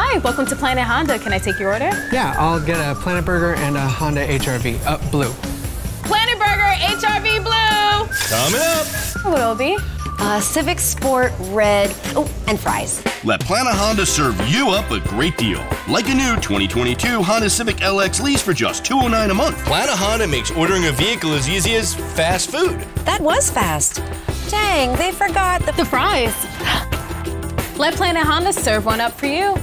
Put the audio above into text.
Hi, welcome to Planet Honda. Can I take your order? Yeah, I'll get a Planet Burger and a Honda HRV. Uh, blue. Planet Burger, HRV Blue. Coming up. What will be? Uh, Civic Sport Red. Oh, and fries. Let Planet Honda serve you up a great deal. Like a new 2022 Honda Civic LX lease for just two hundred nine a month. Planet Honda makes ordering a vehicle as easy as fast food. That was fast. Dang, they forgot the, The fries. Let Planet Honda serve one up for you.